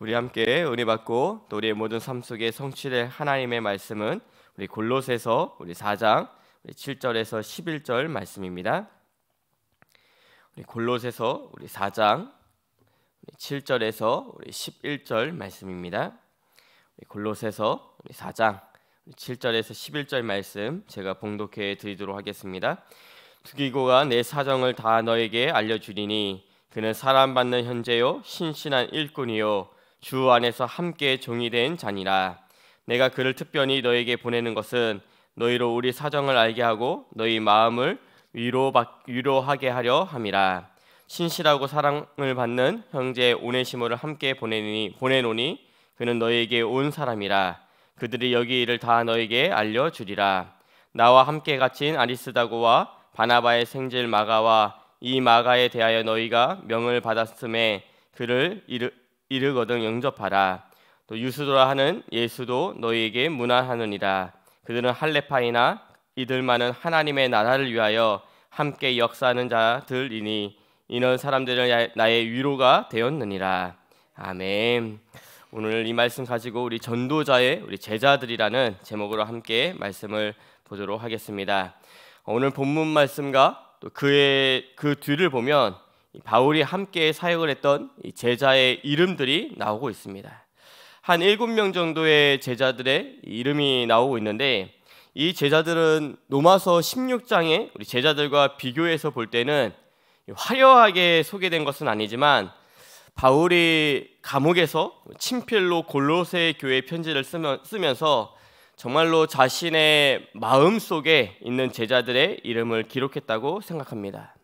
우리 함께 은혜 받고 또 우리의 모든 삶 속에 성취될 하나님의 말씀은 우리 골로새서 우리 4장 우리 7절에서 11절 말씀입니다. 우리 골로새서 우리 4장 7절에서 우리 11절 말씀입니다. 우리 골로새서 우리 4장 7절에서 11절 말씀 제가 봉독해 드리도록 하겠습니다. 두기고가 내 사정을 다 너에게 알려 주리니 그는 사람 받는 현재요 신신한 일꾼이요 주 안에서 함께 종이 된 자니라. 내가 그를 특별히 너에게 보내는 것은 너희로 우리 사정을 알게 하고 너희 마음을 위로 위로하게 하려 함이라. 신실하고 사랑을 받는 형제 오네시모를 함께 보내니 보내노니 그는 너에게 온 사람이라. 그들이 여기 일을 다 너에게 알려 주리라. 나와 함께 갇힌 아리스다고와 바나바의 생질 마가와 이 마가에 대하여 너희가 명을 받았음에 그를 이르, 이르거든 영접하라. 또 유수도라 하는 예수도 너희에게 문안하느니라. 그들은 할레파이나 이들만은 하나님의 나라를 위하여 함께 역사하는 자들이니 이는 사람들은 나의 위로가 되었느니라. 아멘. 오늘 이 말씀 가지고 우리 전도자의 우리 제자들이라는 제목으로 함께 말씀을 보도록 하겠습니다. 오늘 본문 말씀과 또 그의 그 뒤를 보면 바울이 함께 사역을 했던 제자의 이름들이 나오고 있습니다. 한 일곱 명 정도의 제자들의 이름이 나오고 있는데 이 제자들은 로마서 16장에 우리 제자들과 비교해서 볼 때는 화려하게 소개된 것은 아니지만 바울이 감옥에서 친필로 골로새 교회 편지를 쓰면서 정말로 자신의 마음 속에 있는 제자들의 이름을 기록했다고 생각합니다.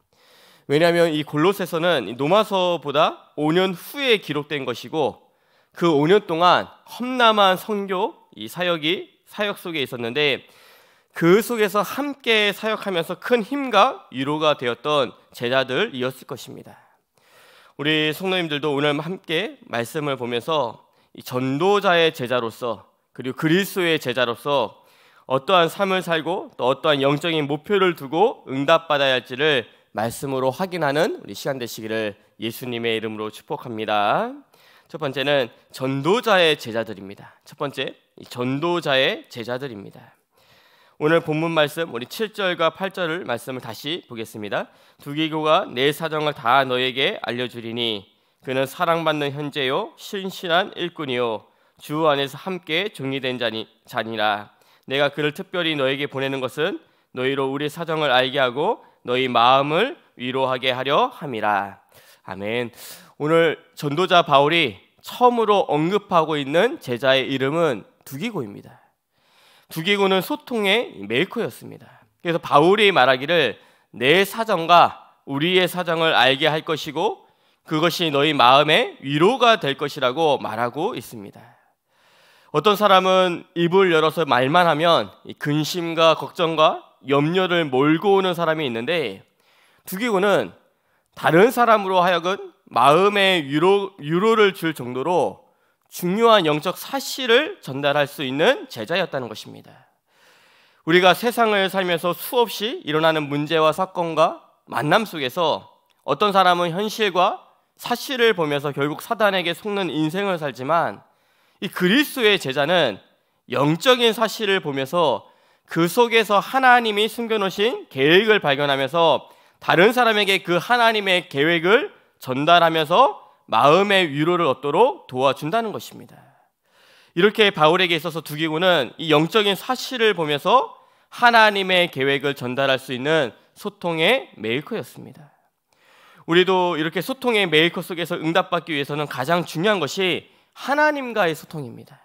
왜냐하면 이 골로새서는 노마서보다 5년 후에 기록된 것이고 그 5년 동안 험남한 선교 이 사역이 사역 속에 있었는데 그 속에서 함께 사역하면서 큰 힘과 위로가 되었던 제자들이었을 것입니다. 우리 성도님들도 오늘 함께 말씀을 보면서 전도자의 제자로서 그리고 그리스도의 제자로서 어떠한 삶을 살고 또 어떠한 영적인 목표를 두고 응답받아야 할지를 말씀으로 확인하는 우리 시간 되시기를 예수님의 이름으로 축복합니다. 첫 번째는 전도자의 제자들입니다. 첫 번째, 전도자의 제자들입니다. 오늘 본문 말씀 우리 7절과 8절을 말씀을 다시 보겠습니다. 두기고가 내 사정을 다 너에게 알려주리니 그는 사랑받는 현재요 신실한 일꾼이요 주 안에서 함께 정리된 자니, 자니라 내가 그를 특별히 너에게 보내는 것은 너희로 우리 사정을 알게 하고 너희 마음을 위로하게 하려 함이라. 아멘. 오늘 전도자 바울이 처음으로 언급하고 있는 제자의 이름은 두기고입니다. 두기고는 소통의 메이커였습니다. 그래서 바울이 말하기를 내 사정과 우리의 사정을 알게 할 것이고 그것이 너희 마음의 위로가 될 것이라고 말하고 있습니다. 어떤 사람은 입을 열어서 말만 하면 근심과 걱정과 염려를 몰고 오는 사람이 있는데 두기고는 다른 사람으로 하여금 마음의 위로, 위로를 줄 정도로 중요한 영적 사실을 전달할 수 있는 제자였다는 것입니다. 우리가 세상을 살면서 수없이 일어나는 문제와 사건과 만남 속에서 어떤 사람은 현실과 사실을 보면서 결국 사단에게 속는 인생을 살지만 이 그리스도의 제자는 영적인 사실을 보면서 그 속에서 하나님이 숨겨놓으신 계획을 발견하면서 다른 사람에게 그 하나님의 계획을 전달하면서 마음의 위로를 얻도록 도와준다는 것입니다. 이렇게 바울에게 있어서 두기고는 이 영적인 사실을 보면서 하나님의 계획을 전달할 수 있는 소통의 메이커였습니다. 우리도 이렇게 소통의 메이커 속에서 응답받기 위해서는 가장 중요한 것이 하나님과의 소통입니다.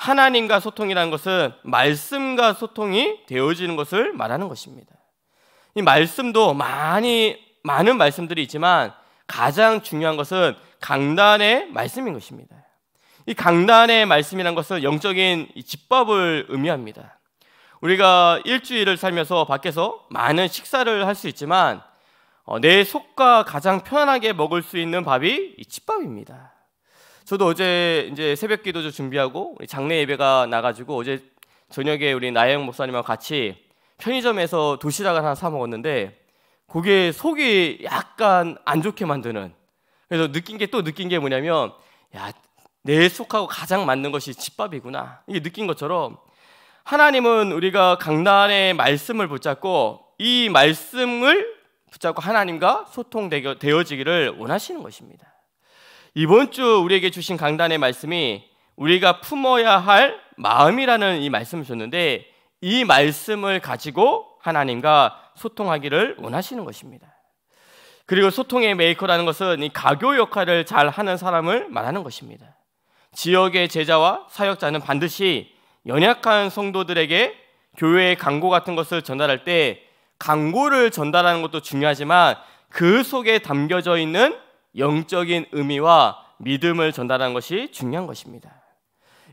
하나님과 소통이라는 것은 말씀과 소통이 되어지는 것을 말하는 것입니다. 이 말씀도 많이 많은 말씀들이 있지만 가장 중요한 것은 강단의 말씀인 것입니다. 이 강단의 말씀이란 것은 영적인 집밥을 의미합니다. 우리가 일주일을 살면서 밖에서 많은 식사를 할 수 있지만 어, 내 속과 가장 편안하게 먹을 수 있는 밥이 집밥입니다. 저도 어제 이제 새벽 기도 준비하고 장례 예배가 나가지고 어제 저녁에 우리 나영 목사님하고 같이 편의점에서 도시락을 하나 사 먹었는데 그게 속이 약간 안 좋게 만드는 그래서 느낀 게 또 느낀 게 뭐냐면 야 내 속하고 가장 맞는 것이 집밥이구나. 이게 느낀 것처럼 하나님은 우리가 강단의 말씀을 붙잡고 이 말씀을 붙잡고 하나님과 소통되어지기를 원하시는 것입니다. 이번 주 우리에게 주신 강단의 말씀이 우리가 품어야 할 마음이라는 이 말씀을 줬는데 이 말씀을 가지고 하나님과 소통하기를 원하시는 것입니다. 그리고 소통의 메이커라는 것은 이 가교 역할을 잘 하는 사람을 말하는 것입니다. 지역의 제자와 사역자는 반드시 연약한 성도들에게 교회의 강고 같은 것을 전달할 때 강고를 전달하는 것도 중요하지만 그 속에 담겨져 있는 영적인 의미와 믿음을 전달하는 것이 중요한 것입니다.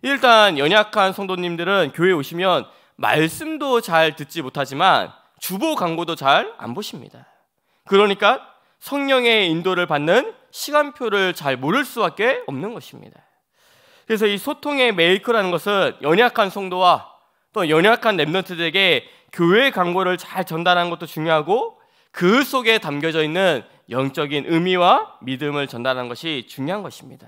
일단 연약한 성도님들은 교회에 오시면 말씀도 잘 듣지 못하지만 주보 광고도 잘 안 보십니다. 그러니까 성령의 인도를 받는 시간표를 잘 모를 수밖에 없는 것입니다. 그래서 이 소통의 메이커라는 것은 연약한 성도와 또 연약한 remnant들에게 교회 광고를 잘 전달하는 것도 중요하고 그 속에 담겨져 있는 영적인 의미와 믿음을 전달하는 것이 중요한 것입니다.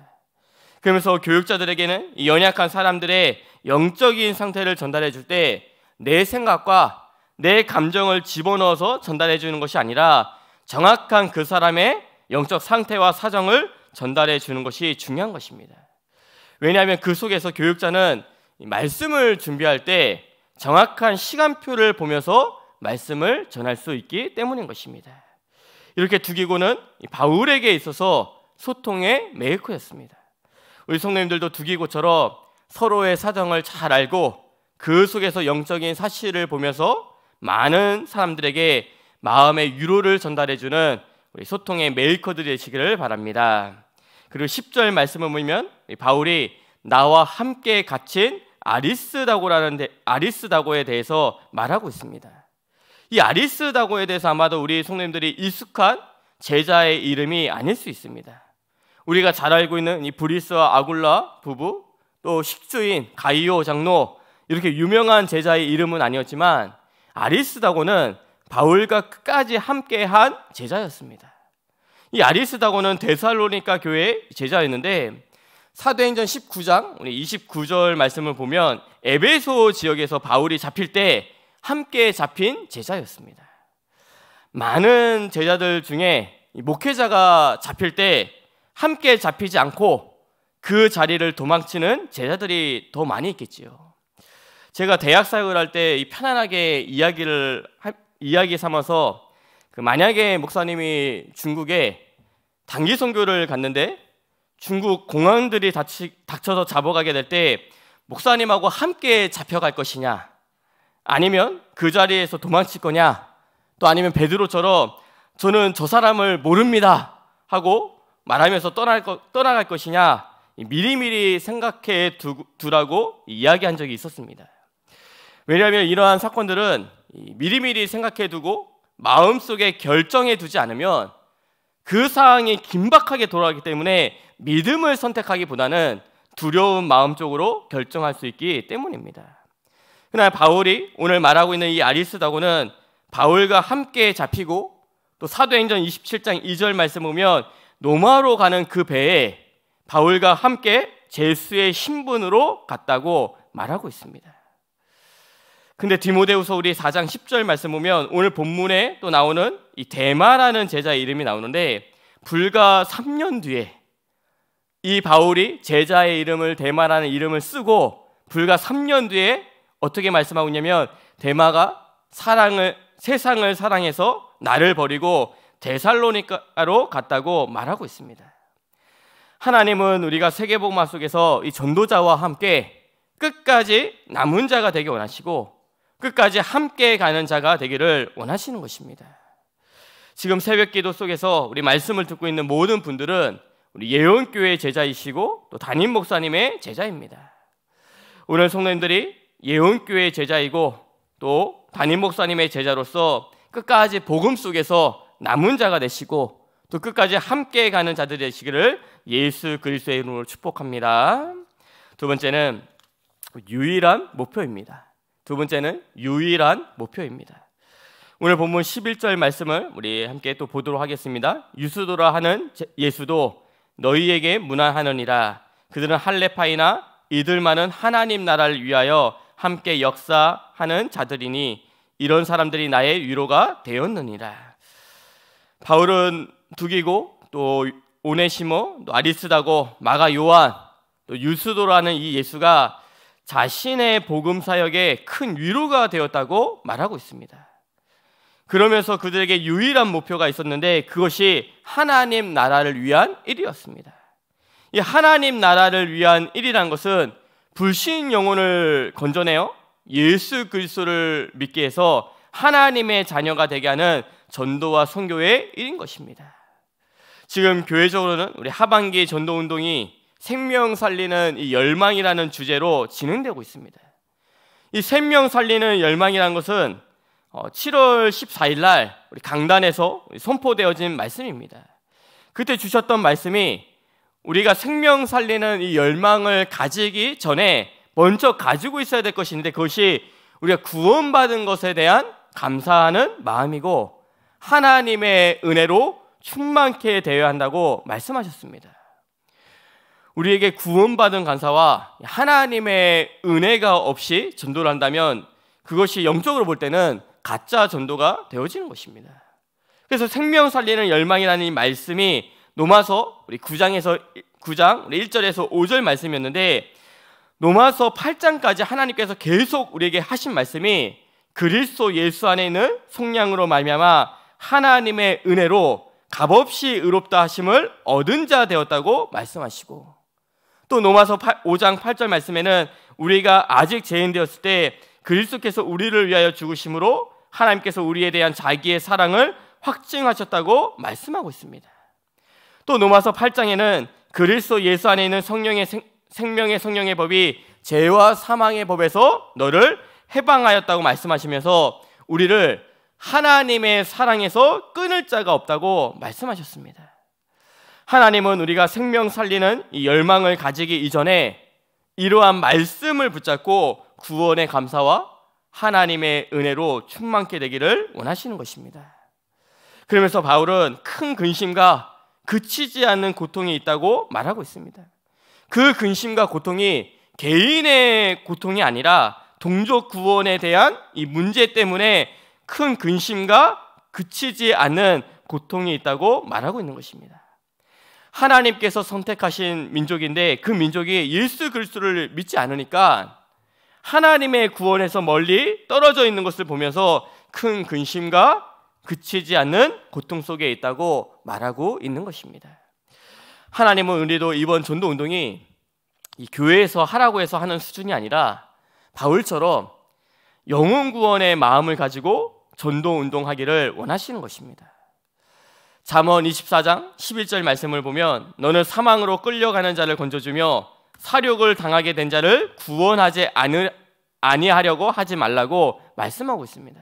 그러면서 교역자들에게는 이 연약한 사람들의 영적인 상태를 전달해 줄 때 내 생각과 내 감정을 집어넣어서 전달해 주는 것이 아니라 정확한 그 사람의 영적 상태와 사정을 전달해 주는 것이 중요한 것입니다. 왜냐하면 그 속에서 교육자는 말씀을 준비할 때 정확한 시간표를 보면서 말씀을 전할 수 있기 때문인 것입니다. 이렇게 두기고는 바울에게 있어서 소통의 메이커였습니다. 우리 성도님들도 두기고처럼 서로의 사정을 잘 알고 그 속에서 영적인 사실을 보면서 많은 사람들에게 마음의 위로를 전달해주는 우리 소통의 메이커들이 되시기를 바랍니다. 그리고 10절 말씀을 보면 바울이 나와 함께 갇힌 아리스다고라는 데, 아리스다고에 대해서 말하고 있습니다. 이 아리스다고에 대해서 아마도 우리 성도님들이 익숙한 제자의 이름이 아닐 수 있습니다. 우리가 잘 알고 있는 이 브리스와 아굴라 부부 또 식주인 가이오 장로 이렇게 유명한 제자의 이름은 아니었지만 아리스다고는 바울과 끝까지 함께한 제자였습니다. 이 아리스다고는 데살로니가 교회 제자였는데 사도행전 19장 우리 29절 말씀을 보면 에베소 지역에서 바울이 잡힐 때 함께 잡힌 제자였습니다. 많은 제자들 중에 목회자가 잡힐 때 함께 잡히지 않고 그 자리를 도망치는 제자들이 더 많이 있겠지요. 제가 대학 사역을 할 때 편안하게 이야기를 이야기 삼아서 그 만약에 목사님이 중국에 단기 선교를 갔는데 중국 공항들이 닥쳐서 잡아가게 될 때 목사님하고 함께 잡혀갈 것이냐 아니면 그 자리에서 도망칠 거냐 또 아니면 베드로처럼 저는 저 사람을 모릅니다 하고 말하면서 떠날 거, 떠나갈 것이냐 미리미리 생각해 두, 두라고 이야기한 적이 있었습니다. 왜냐하면 이러한 사건들은 미리미리 생각해 두고 마음속에 결정해 두지 않으면 그 상황이 긴박하게 돌아가기 때문에 믿음을 선택하기보다는 두려운 마음 쪽으로 결정할 수 있기 때문입니다. 그러나 바울이 오늘 말하고 있는 이 아리스다고는 바울과 함께 잡히고 또 사도행전 27장 2절 말씀 보면 노마로 가는 그 배에 바울과 함께 제수의 신분으로 갔다고 말하고 있습니다. 근데 디모데후서 우리 4장 10절 말씀 보면 오늘 본문에 또 나오는 이 데마라는 제자 이름이 나오는데 불과 3년 뒤에 이 바울이 제자의 이름을 데마라는 이름을 쓰고 불과 3년 뒤에 어떻게 말씀하고 있냐면 데마가 사랑을 세상을 사랑해서 나를 버리고 데살로니카로 갔다고 말하고 있습니다. 하나님은 우리가 세계복음화 속에서 이 전도자와 함께 끝까지 남은 자가 되기 원하시고 끝까지 함께 가는 자가 되기를 원하시는 것입니다. 지금 새벽 기도 속에서 우리 말씀을 듣고 있는 모든 분들은 우리 예언교회 제자이시고 또 담임 목사님의 제자입니다. 오늘 성도님들이 예언교회 제자이고 또 담임 목사님의 제자로서 끝까지 복음 속에서 남은 자가 되시고 또 끝까지 함께 가는 자들 되시기를 예수 그리스도의 이름으로 축복합니다. 두 번째는 유일한 목표입니다. 두 번째는 유일한 목표입니다. 오늘 본문 11절 말씀을 우리 함께 또 보도록 하겠습니다. 유수도라 하는 예수도 너희에게 문안하느니라 그들은 할레파이나 이들만은 하나님 나라를 위하여 함께 역사하는 자들이니 이런 사람들이 나의 위로가 되었느니라. 바울은 두기고 또 오네시모, 또 아리스다고, 마가 요한, 또 유스도라는 이 예수가 자신의 복음 사역에 큰 위로가 되었다고 말하고 있습니다. 그러면서 그들에게 유일한 목표가 있었는데 그것이 하나님 나라를 위한 일이었습니다. 이 하나님 나라를 위한 일이란 것은 불신 영혼을 건져내어 예수 그리스도를 믿게 해서 하나님의 자녀가 되게 하는 전도와 선교의 일인 것입니다. 지금 교회적으로는 우리 하반기 전도 운동이 생명 살리는 이 열망이라는 주제로 진행되고 있습니다. 이 생명 살리는 열망이라는 것은 7월 어, 14일 날 우리 강단에서 선포되어진 말씀입니다. 그때 주셨던 말씀이 우리가 생명 살리는 이 열망을 가지기 전에 먼저 가지고 있어야 될 것인데 그것이 우리가 구원받은 것에 대한 감사하는 마음이고 하나님의 은혜로 충만케 되어야 한다고 말씀하셨습니다. 우리에게 구원받은 감사와 하나님의 은혜가 없이 전도를 한다면 그것이 영적으로 볼 때는 가짜 전도가 되어지는 것입니다. 그래서 생명 살리는 열망이라는 이 말씀이 노마서 우리 9장에서 9장 우리 1절에서 5절 말씀이었는데 노마서 8장까지 하나님께서 계속 우리에게 하신 말씀이 그리스도 예수 안에 있는 속량으로 말미암아 하나님의 은혜로 값없이 의롭다 하심을 얻은 자 되었다고 말씀하시고 또 노마서 5장 8절 말씀에는 우리가 아직 죄인 되었을 때 그리스도께서 우리를 위하여 죽으심으로 하나님께서 우리에 대한 자기의 사랑을 확증하셨다고 말씀하고 있습니다. 또 노마서 8장에는 그리스도 예수 안에 있는 성령의 생, 생명의 성령의 법이 죄와 사망의 법에서 너를 해방하였다고 말씀하시면서 우리를 하나님의 사랑에서 끊을 자가 없다고 말씀하셨습니다. 하나님은 우리가 생명 살리는 이 열망을 가지기 이전에 이러한 말씀을 붙잡고 구원의 감사와 하나님의 은혜로 충만케 되기를 원하시는 것입니다. 그러면서 바울은 큰 근심과 그치지 않는 고통이 있다고 말하고 있습니다. 그 근심과 고통이 개인의 고통이 아니라 동족 구원에 대한 이 문제 때문에 큰 근심과 그치지 않는 고통이 있다고 말하고 있는 것입니다. 하나님께서 선택하신 민족인데 그 민족이 예수 그리스도를 믿지 않으니까 하나님의 구원에서 멀리 떨어져 있는 것을 보면서 큰 근심과 그치지 않는 고통 속에 있다고 말하고 있는 것입니다. 하나님은 우리도 이번 전도 운동이 교회에서 하라고 해서 하는 수준이 아니라 바울처럼 영혼 구원의 마음을 가지고 전도 운동하기를 원하시는 것입니다. 잠언 24장 11절 말씀을 보면 너는 사망으로 끌려가는 자를 건져주며 사륙을 당하게 된 자를 구원하지 아니하려고 하지 말라고 말씀하고 있습니다.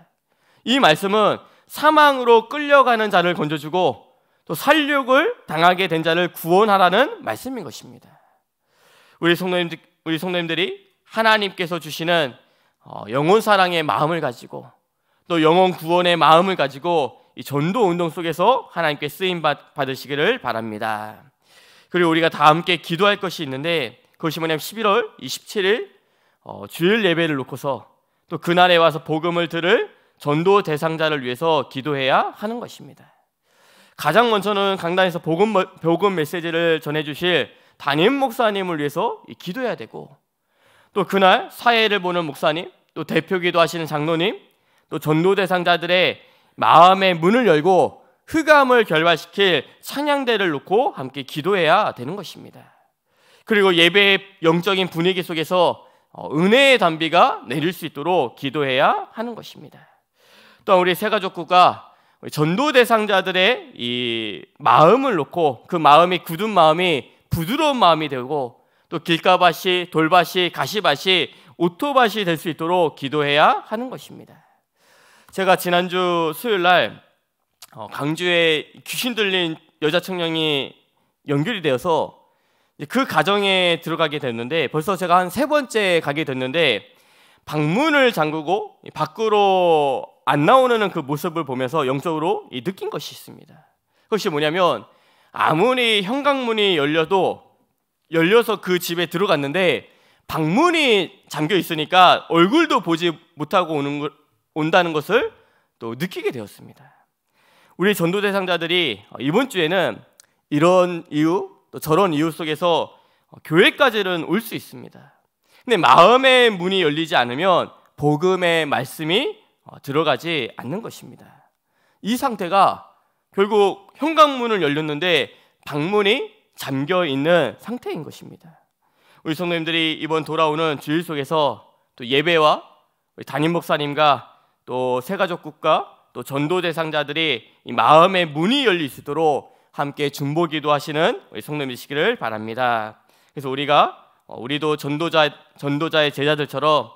이 말씀은 사망으로 끌려가는 자를 건져주고 또 살육을 당하게 된 자를 구원하라는 말씀인 것입니다. 우리 성도님들 우리 성도님들이 하나님께서 주시는 어, 영혼 사랑의 마음을 가지고 또 영혼 구원의 마음을 가지고 이 전도 운동 속에서 하나님께 쓰임 받으시기를 바랍니다. 그리고 우리가 다 함께 기도할 것이 있는데 그것이 뭐냐면 11월 27일 어, 주일 예배를 놓고서 또 그날에 와서 복음을 들을 전도 대상자를 위해서 기도해야 하는 것입니다. 가장 먼저는 강단에서 복음, 복음 메시지를 전해주실 담임 목사님을 위해서 기도해야 되고 또 그날 사회를 보는 목사님, 또 대표 기도 하시는 장로님, 또 전도 대상자들의 마음의 문을 열고 흑암을 결발시킬 찬양대를 놓고 함께 기도해야 되는 것입니다. 그리고 예배의 영적인 분위기 속에서 어, 은혜의 담비가 내릴 수 있도록 기도해야 하는 것입니다. 또 우리 새가족구가 전도 대상자들의 이 마음을 놓고 그 마음이 굳은 마음이 부드러운 마음이 되고 또 길가밭이 돌밭이 가시밭이 오토밭이 될 수 있도록 기도해야 하는 것입니다. 제가 지난주 수요일 날 어, 강주에 귀신 들린 여자 청년이 연결이 되어서 그 가정에 들어가게 됐는데 벌써 제가 한 세 번째 가게 됐는데 방문을 잠그고 밖으로 안 나오는 그 모습을 보면서 영적으로 느낀 것이 있습니다. 그것이 뭐냐면 아무리 현관문이 열려도 열려서 그 집에 들어갔는데 방문이 잠겨 있으니까 얼굴도 보지 못하고 오는 걸, 온다는 것을 또 느끼게 되었습니다. 우리 전도 대상자들이 이번 주에는 이런 이유 또 저런 이유 속에서 교회까지는 올 수 있습니다. 근데 마음의 문이 열리지 않으면 복음의 말씀이 들어가지 않는 것입니다. 이 상태가 결국 현관문을 열렸는데 방문이 잠겨 있는 상태인 것입니다. 우리 성도님들이 이번 돌아오는 주일 속에서 또 예배와 담임 목사님과 또 새가족국가 또 전도 대상자들이 이 마음의 문이 열릴 수 있도록 함께 중보기도 하시는 우리 성도님이시기를 바랍니다. 그래서 우리가 어, 우리도 전도자 전도자의 제자들처럼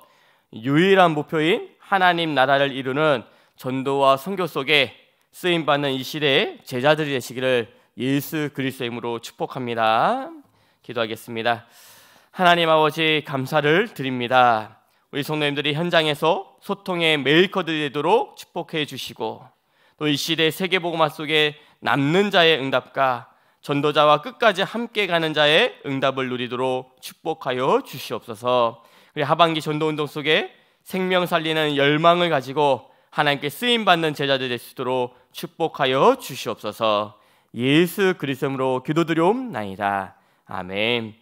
유일한 목표인 하나님 나라를 이루는 전도와 선교 속에 쓰임 받는 이 시대의 제자들이 되시기를 예수 그리스도의 이름으로 축복합니다. 기도하겠습니다. 하나님 아버지 감사를 드립니다. 우리 성도님들이 현장에서 소통의 메이커들이 되도록 축복해 주시고 또 이 시대 세계 복음화 속에 남는 자의 응답과 전도자와 끝까지 함께 가는 자의 응답을 누리도록 축복하여 주시옵소서. 우리 하반기 전도 운동 속에 생명 살리는 열망을 가지고 하나님께 쓰임 받는 제자들 될 수 있도록 축복하여 주시옵소서. 예수 그리스도로 기도드리옵나이다. 아멘.